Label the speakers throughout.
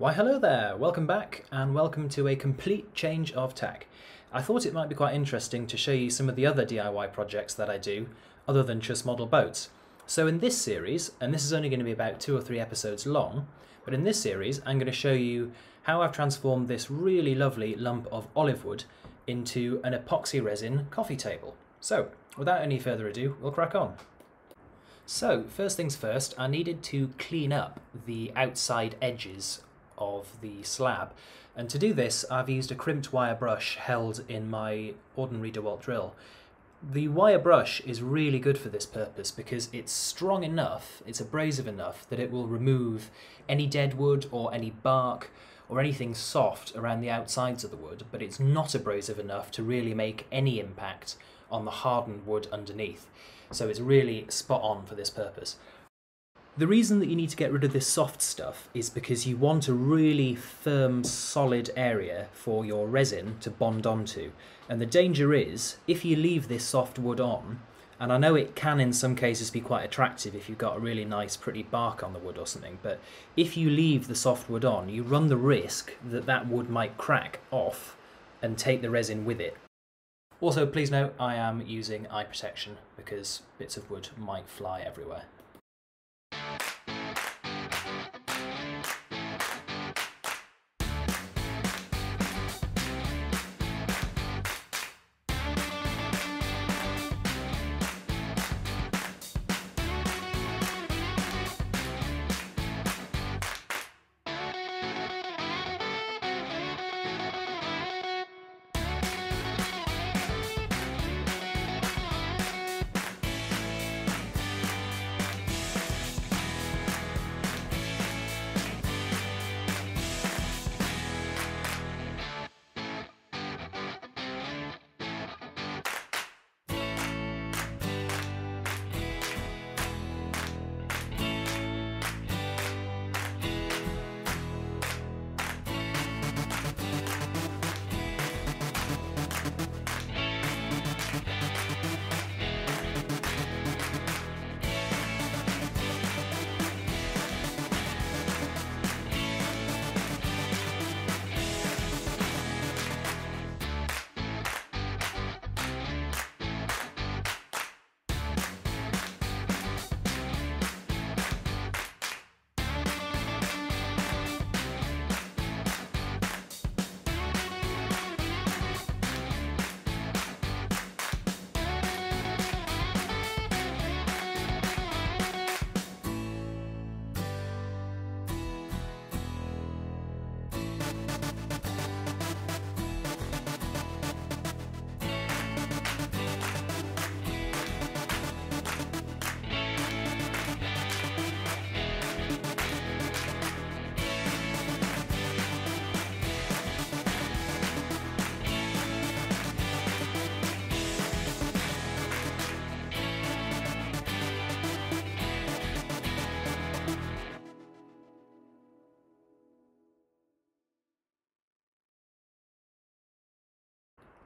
Speaker 1: Why hello there, welcome back and welcome to a complete change of tack. I thought it might be quite interesting to show you some of the other DIY projects that I do other than just model boats. So in this series, and this is only going to be about two or three episodes long, but in this series I'm going to show you how I've transformed this really lovely lump of olive wood into an epoxy resin coffee table. So without any further ado, we'll crack on. So first things first, I needed to clean up the outside edges of the slab. And to do this, I've used a crimped wire brush held in my ordinary DeWalt drill. The wire brush is really good for this purpose because it's strong enough, it's abrasive enough, that it will remove any dead wood or any bark or anything soft around the outsides of the wood, but it's not abrasive enough to really make any impact on the hardened wood underneath. So it's really spot on for this purpose. The reason that you need to get rid of this soft stuff is because you want a really firm, solid area for your resin to bond onto. And the danger is, if you leave this soft wood on, and I know it can in some cases be quite attractive if you've got a really nice pretty bark on the wood or something, but if you leave the soft wood on, you run the risk that that wood might crack off and take the resin with it. Also, please note I am using eye protection because bits of wood might fly everywhere.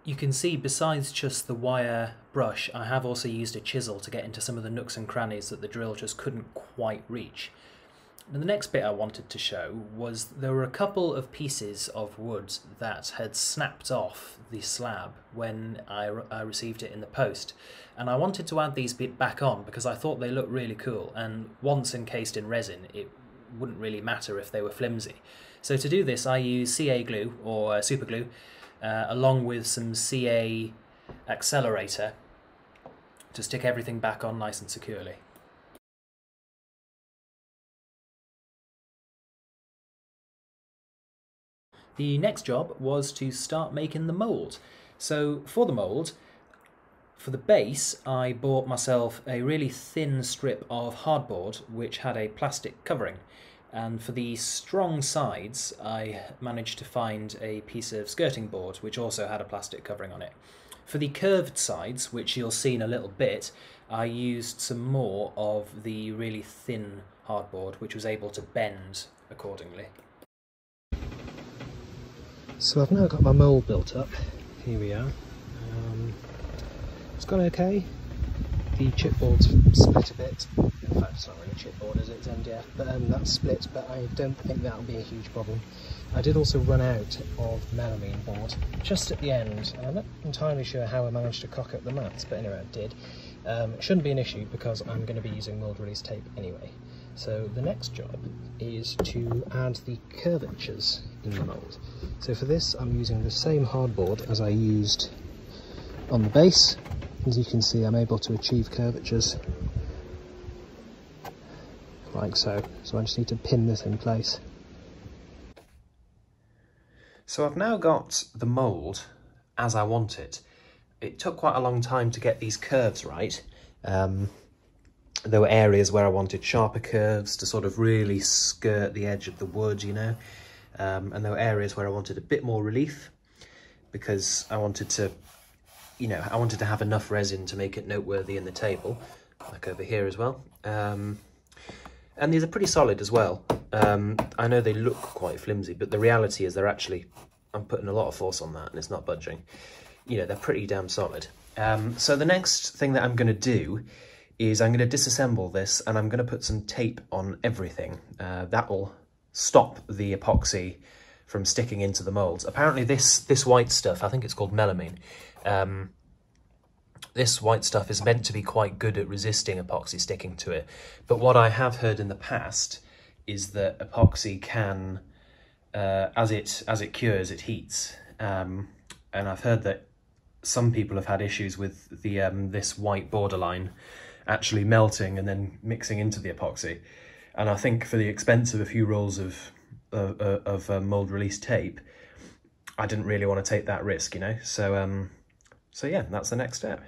Speaker 1: You can see besides just the wire brush, I have also used a chisel to get into some of the nooks and crannies that the drill just couldn't quite reach. And the next bit I wanted to show was there were a couple of pieces of wood that had snapped off the slab when I, I received it in the post. And I wanted to add these bit back on because I thought they looked really cool and once encased in resin it wouldn't really matter if they were flimsy. So to do this I use CA glue or uh, super glue uh, along with some CA accelerator to stick everything back on nice and securely. The next job was to start making the mould. So for the mould, for the base, I bought myself a really thin strip of hardboard which had a plastic covering. And for the strong sides, I managed to find a piece of skirting board which also had a plastic covering on it. For the curved sides, which you'll see in a little bit, I used some more of the really thin hardboard which was able to bend accordingly. So I've now got my mould built up. Here we are. Um, it's gone okay. The chipboard's split a bit
Speaker 2: in fact it's not really chipboard is it, it's MDF, but um, that's split, but I don't think that'll be a huge problem. I did also run out of melamine board just at the end. I'm not entirely sure how I managed to cock up the mats, but anyway I did. Um, it shouldn't be an issue because I'm going to be using mould release tape anyway. So the next job is to add the curvatures in the mould. So for this I'm using the same hardboard as I used on the base. As you can see I'm able to achieve curvatures like so. So I just need to pin this in place.
Speaker 1: So I've now got the mould as I want it. It took quite a long time to get these curves right. Um, there were areas where I wanted sharper curves to sort of really skirt the edge of the wood, you know. Um, and there were areas where I wanted a bit more relief because I wanted to, you know, I wanted to have enough resin to make it noteworthy in the table, like over here as well. Um, and these are pretty solid as well. Um, I know they look quite flimsy, but the reality is they're actually, I'm putting a lot of force on that and it's not budging. You know, they're pretty damn solid. Um, so the next thing that I'm going to do is I'm going to disassemble this and I'm going to put some tape on everything. Uh, that'll stop the epoxy from sticking into the molds. Apparently this, this white stuff, I think it's called melamine, um, this white stuff is meant to be quite good at resisting epoxy sticking to it. But what I have heard in the past is that epoxy can, uh, as it as it cures, it heats. Um, and I've heard that some people have had issues with the um, this white borderline actually melting and then mixing into the epoxy. And I think for the expense of a few rolls of of, of uh, mold release tape, I didn't really want to take that risk, you know. So um, so yeah, that's the next step.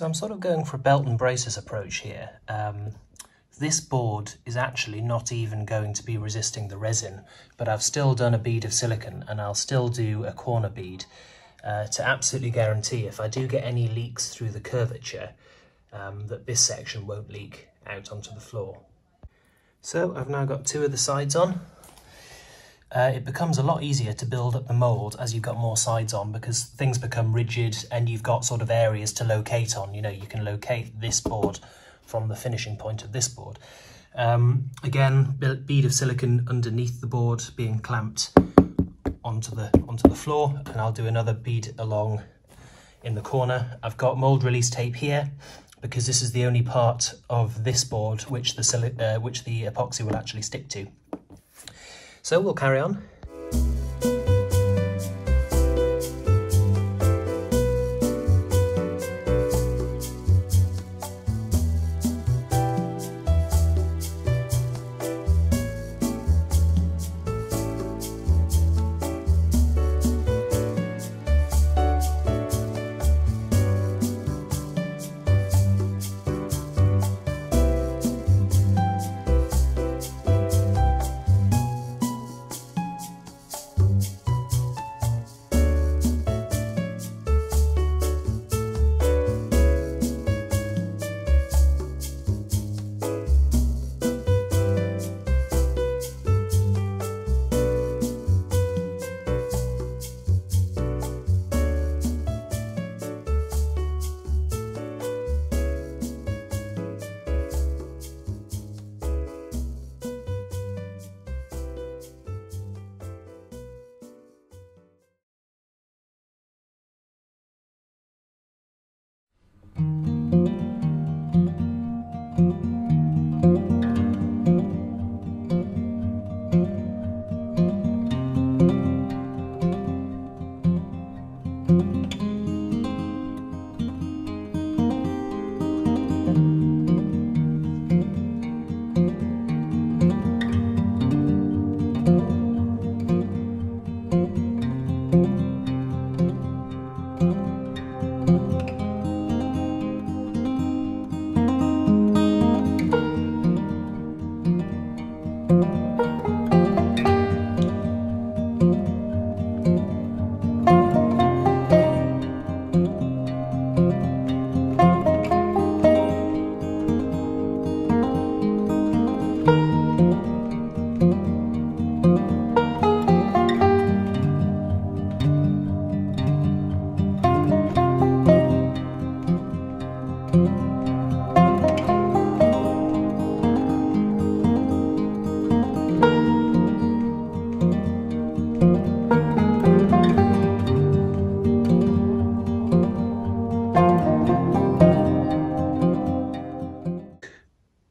Speaker 1: So I'm sort of going for a belt and braces approach here. Um, this board is actually not even going to be resisting the resin, but I've still done a bead of silicon and I'll still do a corner bead uh, to absolutely guarantee if I do get any leaks through the curvature um, that this section won't leak out onto the floor. So I've now got two of the sides on uh, it becomes a lot easier to build up the mould as you've got more sides on because things become rigid and you've got sort of areas to locate on. You know, you can locate this board from the finishing point of this board. Um, again, bead of silicon underneath the board being clamped onto the onto the floor, and I'll do another bead along in the corner. I've got mold release tape here because this is the only part of this board which the uh, which the epoxy will actually stick to. So we'll carry on.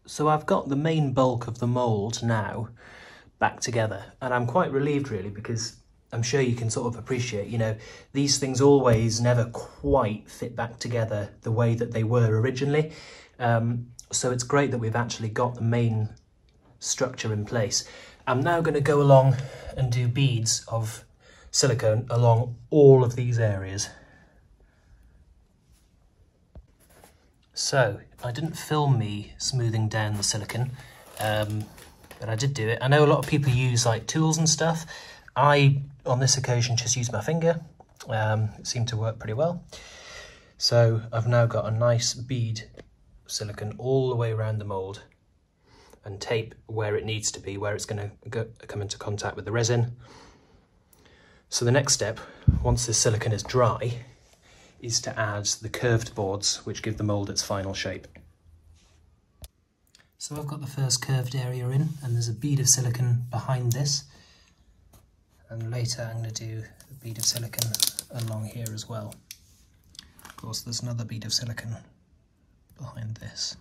Speaker 1: So I've got the main bulk of the mould now back together and I'm quite relieved really because I'm sure you can sort of appreciate, you know, these things always never quite fit back together the way that they were originally. Um, so it's great that we've actually got the main structure in place. I'm now going to go along and do beads of silicone along all of these areas. So I didn't film me smoothing down the silicon, um, but I did do it. I know a lot of people use like tools and stuff. I, on this occasion, just used my finger. Um, it seemed to work pretty well. So I've now got a nice bead silicon all the way around the mould and tape where it needs to be, where it's going to come into contact with the resin. So the next step, once this silicon is dry, is to add the curved boards which give the mould its final shape. So I've got the first curved area in and there's a bead of silicon behind this and later I'm going to do a bead of silicon along here as well. Of course there's another bead of silicon behind this.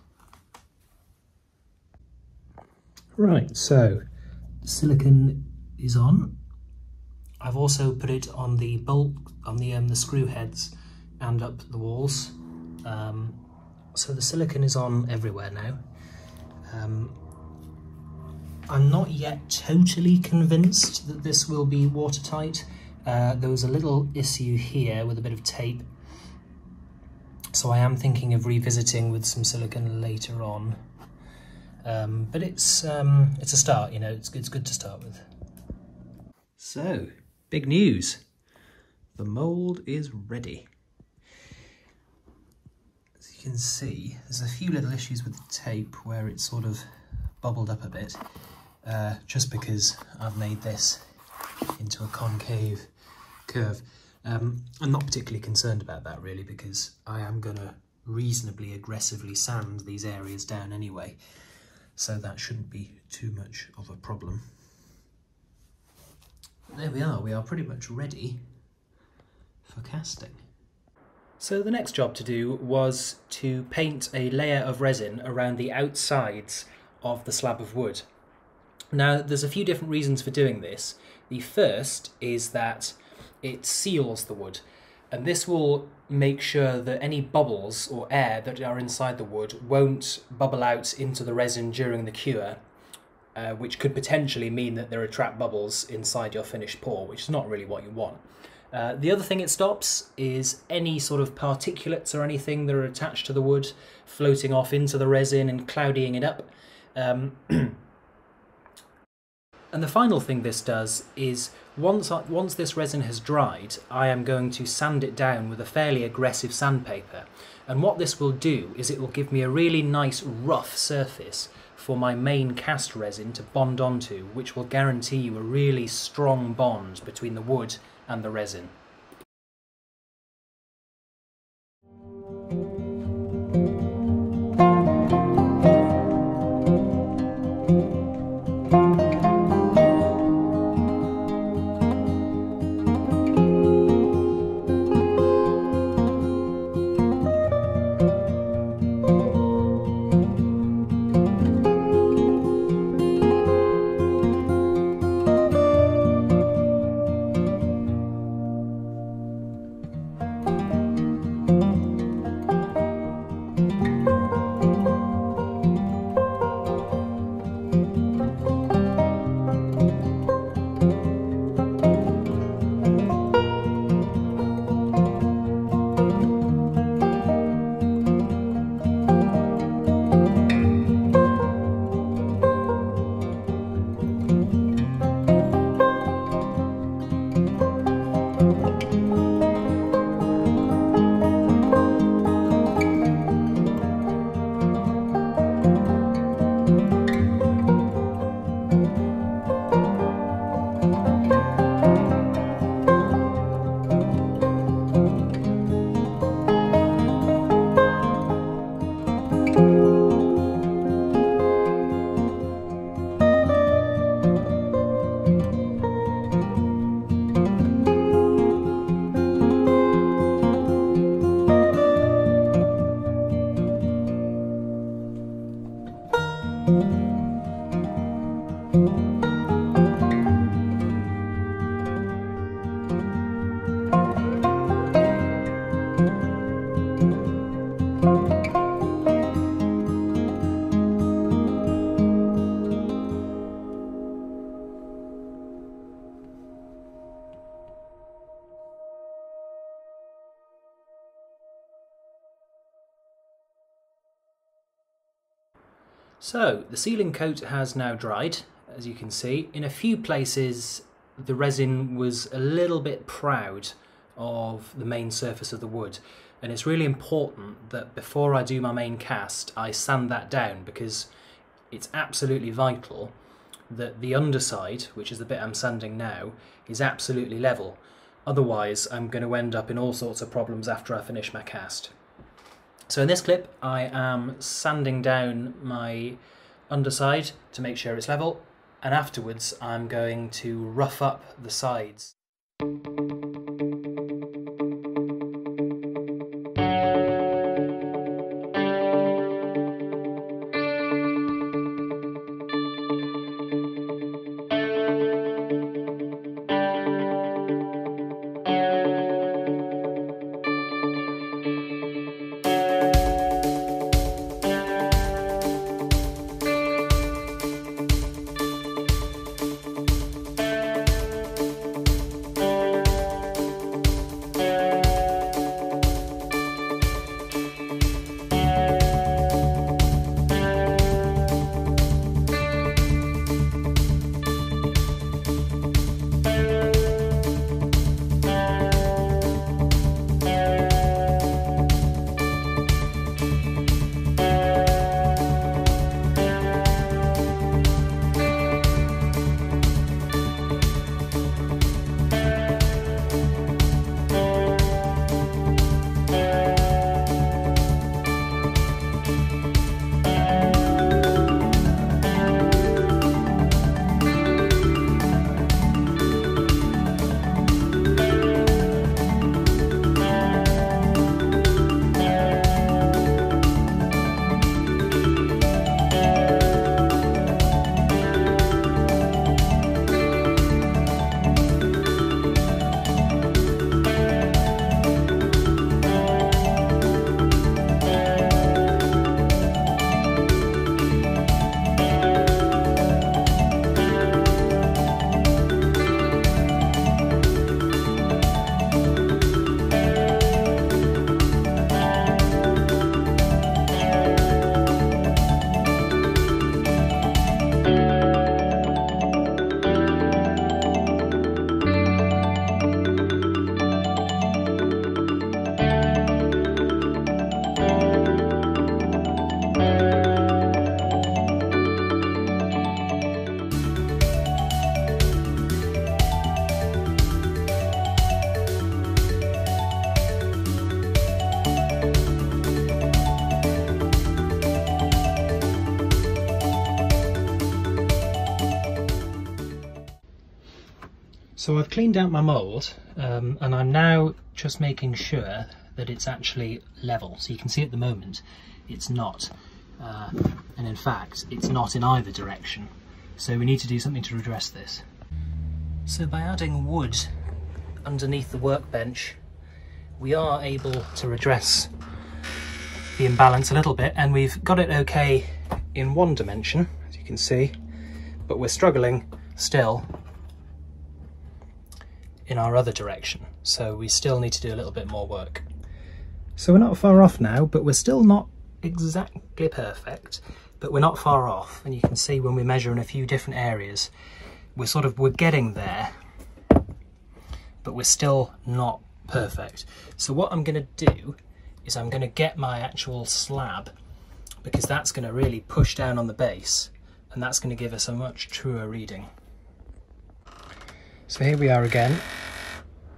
Speaker 1: Right, so silicon is on. I've also put it on the bolt, on the, um, the screw heads and up the walls. Um, so the silicon is on everywhere now. Um, I'm not yet totally convinced that this will be watertight. Uh, there was a little issue here with a bit of tape. So I am thinking of revisiting with some silicon later on. Um, but it's um, it's a start, you know, it's, it's good to start with. So, big news. The mould is ready you can see, there's a few little issues with the tape where it's sort of bubbled up a bit, uh, just because I've made this into a concave curve. Um, I'm not particularly concerned about that really because I am going to reasonably aggressively sand these areas down anyway, so that shouldn't be too much of a problem. There we are, we are pretty much ready for casting. So the next job to do was to paint a layer of resin around the outsides of the slab of wood. Now there's a few different reasons for doing this. The first is that it seals the wood and this will make sure that any bubbles or air that are inside the wood won't bubble out into the resin during the cure, uh, which could potentially mean that there are trapped bubbles inside your finished pour, which is not really what you want. Uh, the other thing it stops is any sort of particulates or anything that are attached to the wood floating off into the resin and cloudying it up. Um, and the final thing this does is once, I, once this resin has dried, I am going to sand it down with a fairly aggressive sandpaper. And what this will do is it will give me a really nice rough surface for my main cast resin to bond onto, which will guarantee you a really strong bond between the wood and the resin. So the sealing coat has now dried, as you can see. In a few places the resin was a little bit proud of the main surface of the wood and it's really important that before I do my main cast I sand that down because it's absolutely vital that the underside, which is the bit I'm sanding now, is absolutely level. Otherwise I'm going to end up in all sorts of problems after I finish my cast. So in this clip, I am sanding down my underside to make sure it's level, and afterwards I'm going to rough up the sides. So I've cleaned out my mould um, and I'm now just making sure that it's actually level. So you can see at the moment it's not. Uh, and in fact, it's not in either direction. So we need to do something to redress this. So by adding wood underneath the workbench, we are able to redress the imbalance a little bit and we've got it okay in one dimension, as you can see, but we're struggling still in our other direction. So we still need to do a little bit more work. So we're not far off now, but we're still not exactly perfect, but we're not far off. And you can see when we measure in a few different areas, we're sort of, we're getting there, but we're still not perfect. So what I'm gonna do is I'm gonna get my actual slab because that's gonna really push down on the base and that's gonna give us a much truer reading. So here we are again.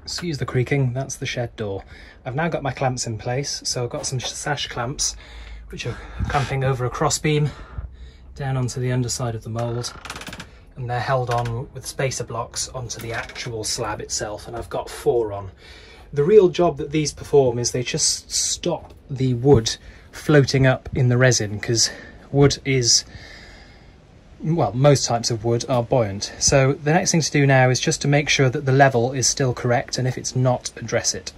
Speaker 1: Excuse the creaking, that's the shed door. I've now got my clamps in place, so I've got some sash clamps which are clamping over a crossbeam down onto the underside of the mould and they're held on with spacer blocks onto the actual slab itself and I've got four on. The real job that these perform is they just stop the wood floating up in the resin because wood is well, most types of wood are buoyant. So the next thing to do now is just to make sure that the level is still correct and if it's not, address it.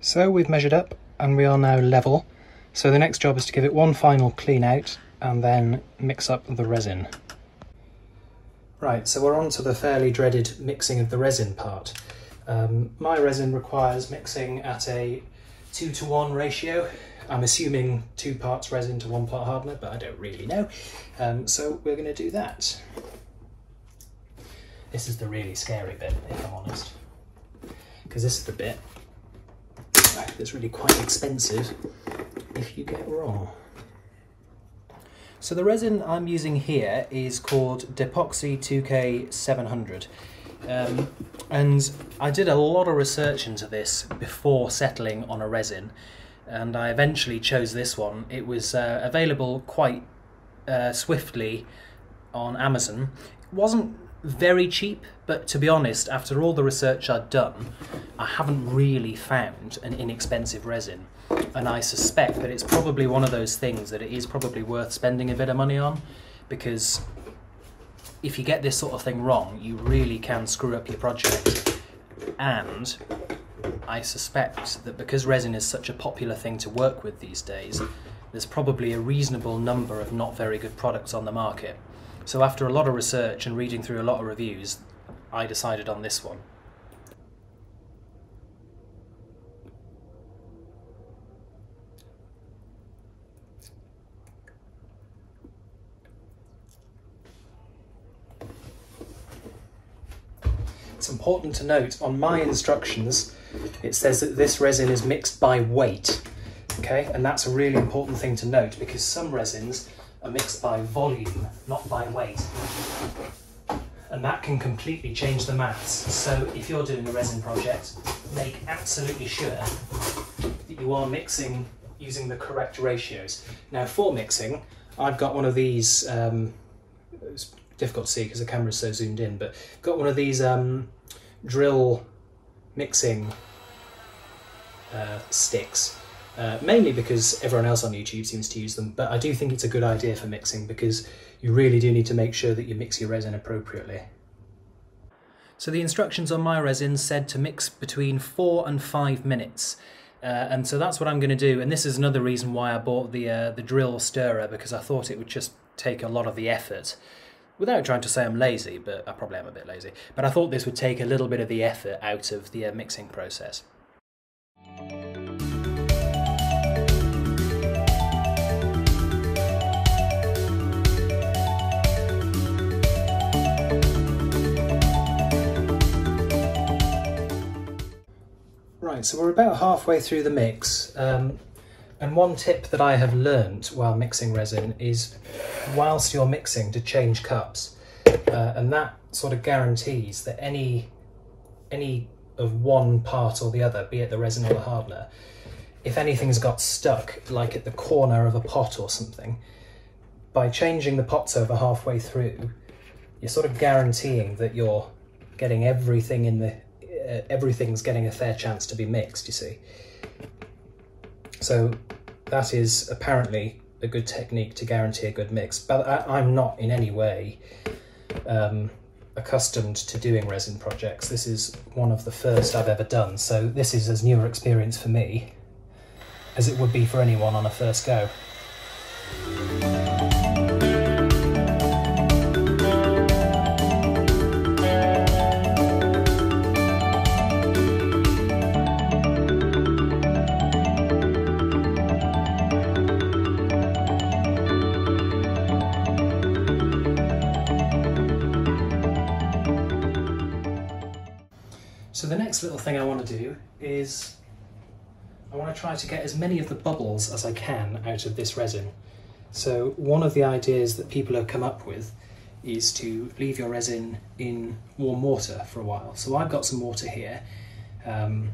Speaker 1: So we've measured up and we are now level. So the next job is to give it one final clean out and then mix up the resin. Right, so we're on to the fairly dreaded mixing of the resin part. Um, my resin requires mixing at a two to one ratio I'm assuming two parts resin to one part hardener, but I don't really know. Um, so we're going to do that. This is the really scary bit, if I'm honest. Because this is the bit that's really quite expensive if you get wrong. So the resin I'm using here is called Depoxy 2K 700. Um, and I did a lot of research into this before settling on a resin and I eventually chose this one. It was uh, available quite uh, swiftly on Amazon. It wasn't very cheap, but to be honest, after all the research I'd done, I haven't really found an inexpensive resin. And I suspect that it's probably one of those things that it is probably worth spending a bit of money on because if you get this sort of thing wrong, you really can screw up your project. And I suspect that because resin is such a popular thing to work with these days, there's probably a reasonable number of not very good products on the market. So after a lot of research and reading through a lot of reviews, I decided on this one. It's important to note on my instructions it says that this resin is mixed by weight. Okay, and that's a really important thing to note because some resins are mixed by volume, not by weight. And that can completely change the maths. So if you're doing a resin project, make absolutely sure that you are mixing using the correct ratios. Now for mixing, I've got one of these, um, it's difficult to see because the camera's so zoomed in, but got one of these um, drill mixing uh, sticks. Uh, mainly because everyone else on YouTube seems to use them, but I do think it's a good idea for mixing because you really do need to make sure that you mix your resin appropriately. So the instructions on my resin said to mix between four and five minutes. Uh, and so that's what I'm going to do. And this is another reason why I bought the uh, the drill stirrer because I thought it would just take a lot of the effort. Without trying to say I'm lazy, but I probably am a bit lazy. But I thought this would take a little bit of the effort out of the uh, mixing process. Right, so we're about halfway through the mix. Um, and one tip that I have learned while mixing resin is whilst you're mixing to change cups. Uh, and that sort of guarantees that any any of one part or the other, be it the resin or the hardener, if anything's got stuck, like at the corner of a pot or something, by changing the pots over halfway through, you're sort of guaranteeing that you're getting everything in the everything's getting a fair chance to be mixed. You see, so that is apparently a good technique to guarantee a good mix. But I, am not in any way um, accustomed to doing resin projects. This is one of the first I've ever done, so this is as newer experience for me as it would be for anyone on a first go. To get as many of the bubbles as I can out of this resin. So one of the ideas that people have come up with is to leave your resin in warm water for a while. So I've got some water here. Um,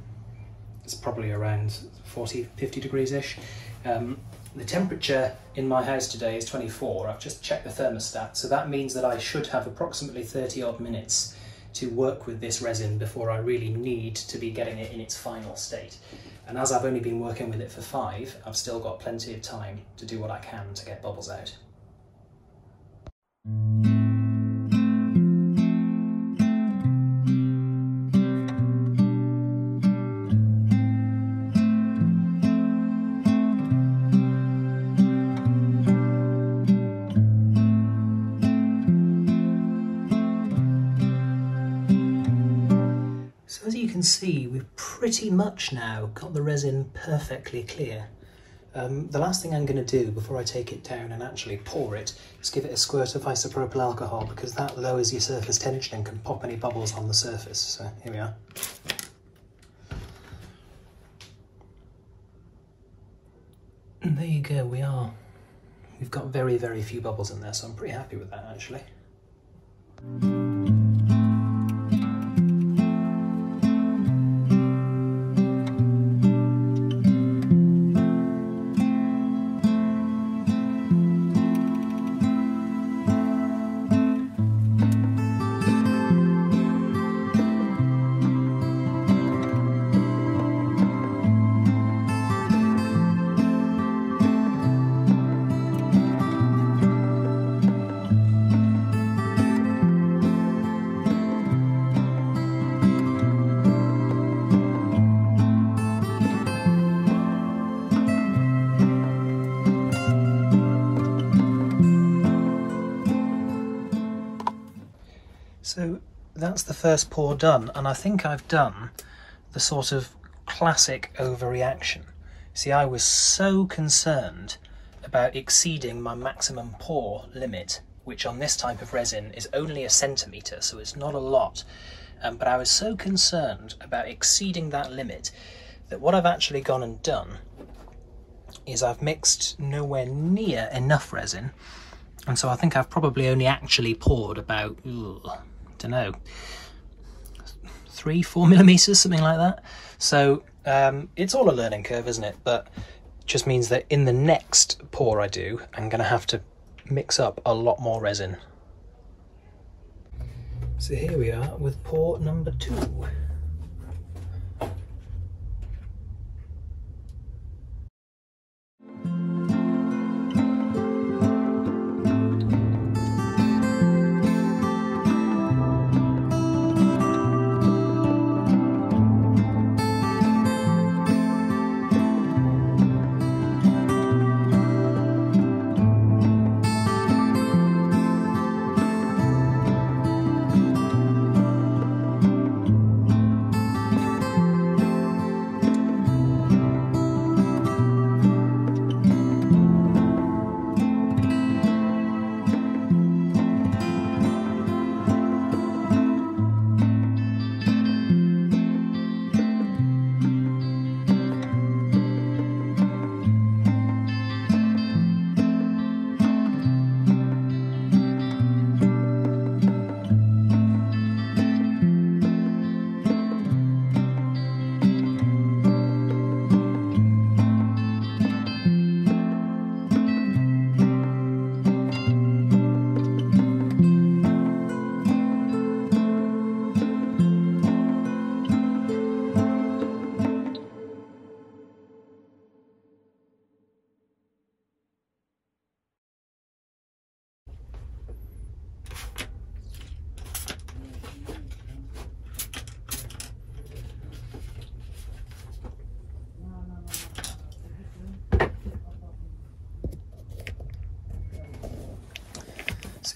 Speaker 1: it's probably around 40, 50 degrees-ish. Um, the temperature in my house today is 24. I've just checked the thermostat, so that means that I should have approximately 30 odd minutes to work with this resin before I really need to be getting it in its final state. And as I've only been working with it for five, I've still got plenty of time to do what I can to get bubbles out. Much now got the resin perfectly clear. Um, the last thing I'm going to do before I take it down and actually pour it is give it a squirt of isopropyl alcohol because that lowers your surface tension and can pop any bubbles on the surface. So here we are. And there you go, we are. We've got very, very few bubbles in there, so I'm pretty happy with that actually. First pour done, and I think I've done the sort of classic overreaction. See, I was so concerned about exceeding my maximum pour limit, which on this type of resin is only a centimetre, so it's not a lot. Um, but I was so concerned about exceeding that limit that what I've actually gone and done is I've mixed nowhere near enough resin, and so I think I've probably only actually poured about ugh, don't know, three, four millimeters, something like that. So um, it's all a learning curve, isn't it? But just means that in the next pour I do, I'm going to have to mix up a lot more resin. So here we are with pour number two.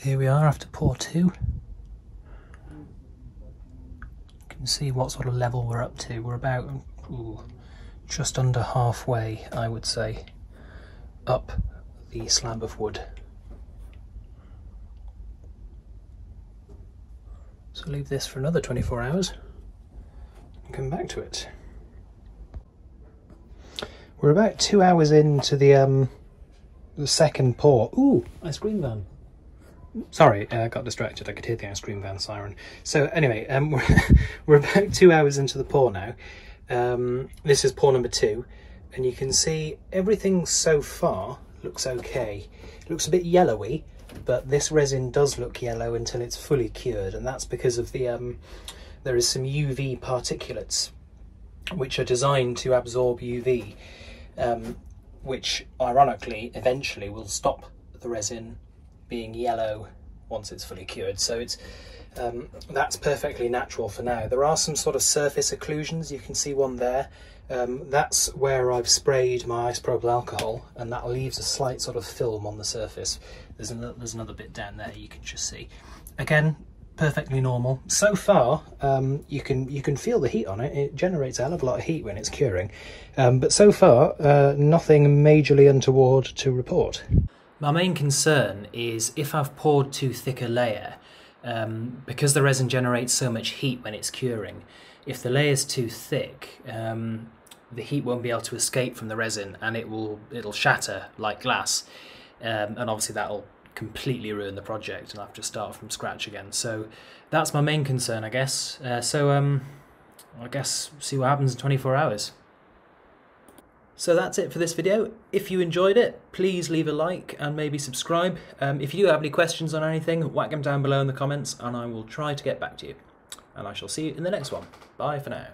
Speaker 1: Here we are after pour two. You can see what sort of level we're up to. We're about ooh, just under halfway, I would say, up the slab of wood. So leave this for another 24 hours and come back to it. We're about two hours into the um, the second pour. Ooh, ice cream van. Sorry, I uh, got distracted. I could hear the ice cream van siren. So anyway, um, we're, we're about two hours into the pour now. Um, this is pour number two, and you can see everything so far looks okay. It looks a bit yellowy, but this resin does look yellow until it's fully cured, and that's because of the um, there is some UV particulates which are designed to absorb UV um, which ironically eventually will stop the resin being yellow once it's fully cured. So it's um, that's perfectly natural for now. There are some sort of surface occlusions. You can see one there. Um, that's where I've sprayed my isopropyl alcohol and that leaves a slight sort of film on the surface. There's another, there's another bit down there you can just see. Again, perfectly normal. So far, um, you can you can feel the heat on it. It generates a hell of a lot of heat when it's curing. Um, but so far, uh, nothing majorly untoward to report. My main concern is if I've poured too thick a layer, um, because the resin generates so much heat when it's curing, if the layer's too thick, um, the heat won't be able to escape from the resin and it will it'll shatter like glass. Um, and obviously that'll completely ruin the project and I have to start from scratch again. So that's my main concern, I guess. Uh, so um, I guess see what happens in 24 hours. So that's it for this video. If you enjoyed it, please leave a like and maybe subscribe. Um, if you do have any questions on anything, whack them down below in the comments and I will try to get back to you. And I shall see you in the next one. Bye for now.